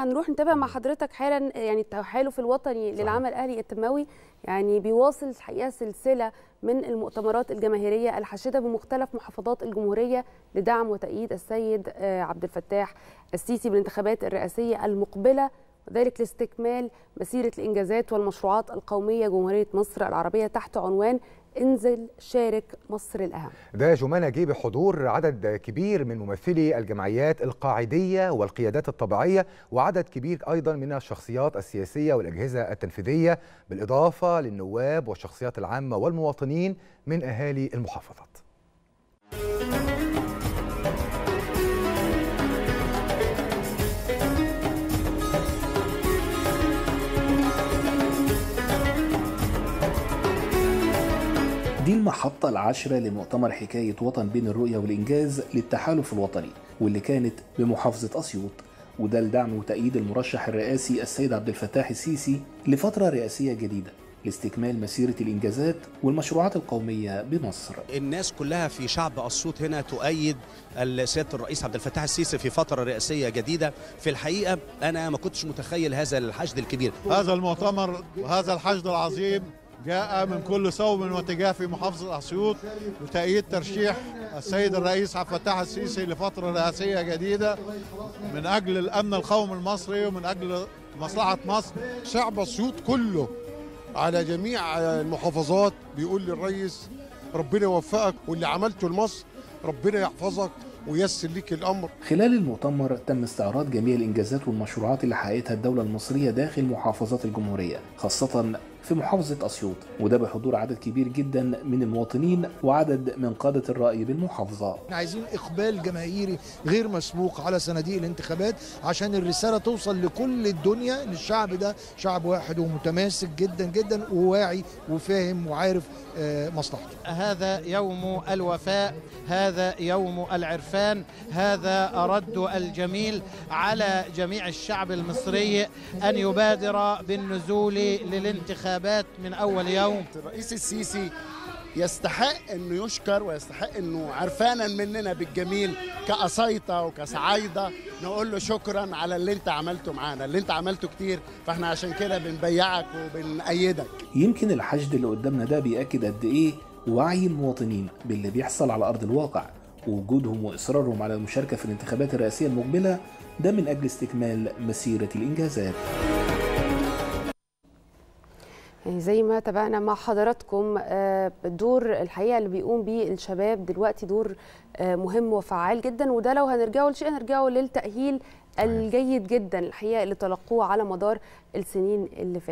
هنروح نتابع مع حضرتك حالا يعني التحالف الوطني للعمل الأهلي التنموي يعني بيواصل الحقيقة سلسلة من المؤتمرات الجماهيرية الحاشدة بمختلف محافظات الجمهورية لدعم وتأييد السيد عبد الفتاح السيسي بالانتخابات الرئاسية المقبلة وذلك لاستكمال مسيرة الإنجازات والمشروعات القومية جمهورية مصر العربية تحت عنوان انزل شارك مصر الأهم. ده جمانة جه بحضور عدد كبير من ممثلي الجمعيات القاعدية والقيادات الطبيعية وعدد كبير أيضا من الشخصيات السياسية والأجهزة التنفيذية بالإضافة للنواب والشخصيات العامة والمواطنين من أهالي المحافظات. دي المحطة العاشرة لمؤتمر حكاية وطن بين الرؤية والإنجاز للتحالف الوطني واللي كانت بمحافظة أسيوط. وده لدعم وتأييد المرشح الرئاسي السيد عبد الفتاح السيسي لفترة رئاسية جديدة لاستكمال مسيرة الإنجازات والمشروعات القومية بمصر. الناس كلها في شعب أسيوط هنا تؤيد سيادة الرئيس عبد الفتاح السيسي في فترة رئاسية جديدة. في الحقيقة أنا ما كنتش متخيل هذا الحشد الكبير. هذا المؤتمر وهذا الحشد العظيم جاء من كل صوب واتجاه في محافظة أسيوط لتأييد ترشيح السيد الرئيس عبد الفتاح السيسي لفترة رئاسية جديدة من أجل الأمن القومي المصري ومن أجل مصلحة مصر شعب أسيوط كله على جميع المحافظات بيقول للرئيس ربنا يوفقك واللي عملته لمصر ربنا يحفظك ويسر ليك الأمر. خلال المؤتمر تم استعراض جميع الإنجازات والمشروعات اللي حققتها الدولة المصرية داخل محافظات الجمهورية، خاصة في محافظة أسيوط وده بحضور عدد كبير جدا من المواطنين وعدد من قادة الرأي بالمحافظة. إحنا عايزين إقبال جماهيري غير مسبوق على صناديق الانتخابات عشان الرسالة توصل لكل الدنيا إن الشعب ده شعب واحد ومتماسك جدا جدا وواعي وفاهم وعارف مصلحته. هذا يوم الوفاء هذا يوم العرفان هذا رد الجميل على جميع الشعب المصري أن يبادر بالنزول للانتخابات الانتخابات من أول يوم. الرئيس السيسي يستحق إنه يشكر ويستحق إنه عرفانا مننا بالجميل كأسيطة وكسعايدة نقول له شكرا على اللي أنت عملته معانا اللي أنت عملته كتير. فإحنا عشان كده بنبيعك وبنأيدك. يمكن الحشد اللي قدامنا ده بيأكد قد إيه وعي المواطنين باللي بيحصل على أرض الواقع. ووجودهم وإصرارهم على المشاركة في الانتخابات الرئاسية المقبلة ده من أجل استكمال مسيرة الإنجازات. يعني زي ما تابعنا مع حضراتكم الدور الحقيقة اللي بيقوم بيه الشباب دلوقتي دور مهم وفعال جدا وده لو هنرجعه لشيء هنرجعه للتأهيل الجيد جدا الحقيقة اللي تلقوه على مدار السنين اللي فاتت.